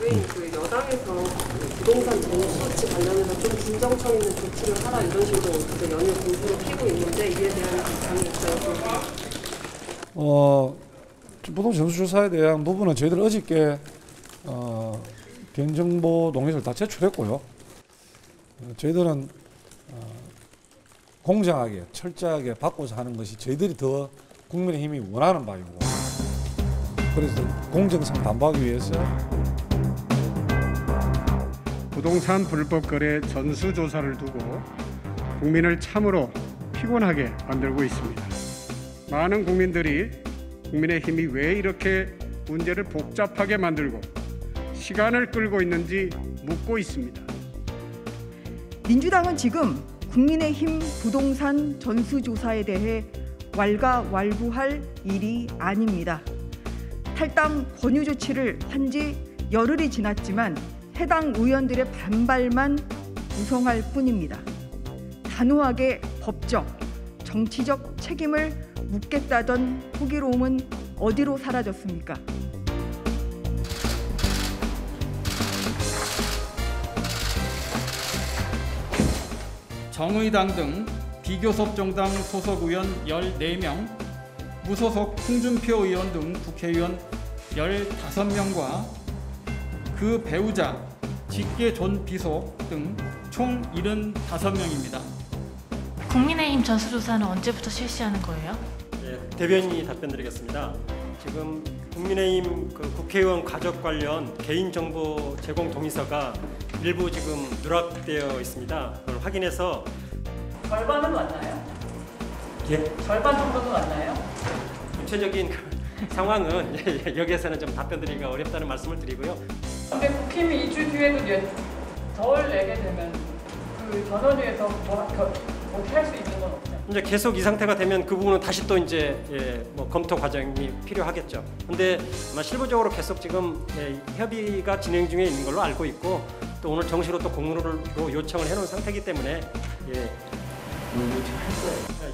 그 여당에서 그 부동산 전수치 관련해서 좀 진정성 있는 조치를 하라 이런 식으로 그 연일 공세를 피고 있는데 이에 대한 감이 있어요. 어, 부동 전수조사에 대한 부분은 저희들 어저께 어, 개인정보 동의서를 다 제출했고요. 어, 저희들은 어, 공정하게 철저하게 받고자 하는 것이 저희들이 더 국민의힘이 원하는 바이고 그래서 공정성 담보하기 위해서 부동산 불법 거래 전수 조사를 두고 국민을 참으로 피곤하게 만들고 있습니다. 많은 국민들이 국민의 힘이 왜 이렇게 문제를 복잡하게 만들고 시간을 끌고 있는지 묻고 있습니다. 민주당은 지금 국민의 힘 부동산 전수조사에 대해 왈가왈부할 일이 아닙니다. 탈당 권유 조치를 한 지 열흘이 지났지만 해당 의원들의 반발만 무성할 뿐입니다. 단호하게 법적, 정치적 책임을 묻겠다던 호기로움은 어디로 사라졌습니까? 정의당 등 비교섭 정당 소속 의원 14명, 무소속 홍준표 의원 등 국회의원 15명과 그 배우자, 직계 존 비속 등 총 75명입니다. 국민의힘 전수조사는 언제부터 실시하는 거예요? 예, 대변인이 답변드리겠습니다. 지금 국민의힘 그 국회의원 가족 관련 개인정보 제공 동의서가 일부 지금 누락되어 있습니다. 그걸 확인해서 절반은 왔나요? 예, 절반 정도는 왔나요? 구체적인 그 상황은 예, 예, 여기에서는 좀 답변드리기가 어렵다는 말씀을 드리고요. 근데 국힘이 2주 뒤에도 이제 덜 내게 되면 그 전원위에서 뭐 겨- 어떻게 할 수 있는 건 없나요? 이제 계속 이 상태가 되면 그 부분은 다시 또 이제 예, 뭐 검토 과정이 필요하겠죠. 근데 아마 실무적으로 계속 지금 예, 협의가 진행 중에 있는 걸로 알고 있고 또 오늘 정시로 또 공문으로 요청을 해놓은 상태이기 때문에 예,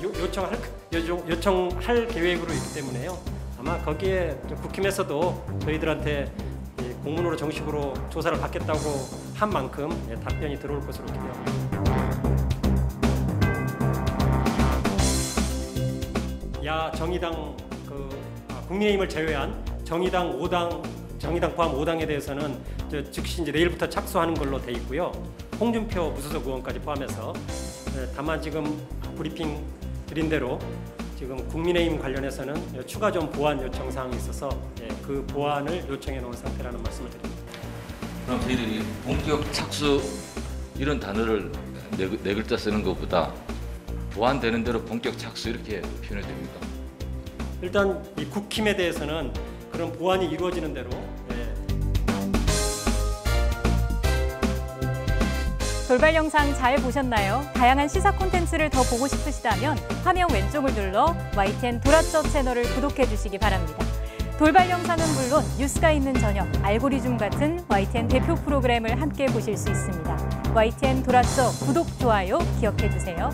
요, 요청할 요청, 요청할 계획으로 있기 때문에요. 아마 거기에 좀 국힘에서도 저희들한테 예, 공문으로 정식으로 조사를 받겠다고 한 만큼 예, 답변이 들어올 것으로 기대합니다. 야 정의당 그 아, 국민의힘을 제외한 정의당 5당 정의당 포함 5당에 대해서는 저 즉시 이제 내일부터 착수하는 걸로 돼 있고요. 홍준표 무소속 의원까지 포함해서 예, 다만 지금 브리핑 드린 대로 지금 국민의힘 관련해서는 추가 좀 보완 요청 사항이 있어서 예, 그 보완을 요청해 놓은 상태라는 말씀을 드립니다. 그럼 저희들이 본격 착수 이런 단어를 네, 글- 네 글자 쓰는 것보다 보완되는 대로 본격 착수 이렇게 표현해 됩니까? 일단 이 국힘에 대해서는 그런 보완이 이루어지는 대로 돌발 영상 잘 보셨나요? 다양한 시사 콘텐츠를 더 보고 싶으시다면 화면 왼쪽을 눌러 YTN 도라쩌 채널을 구독해 주시기 바랍니다. 돌발 영상은 물론 뉴스가 있는 저녁, 알고리즘 같은 YTN 대표 프로그램을 함께 보실 수 있습니다. YTN 도라쩌 구독, 좋아요 기억해 주세요.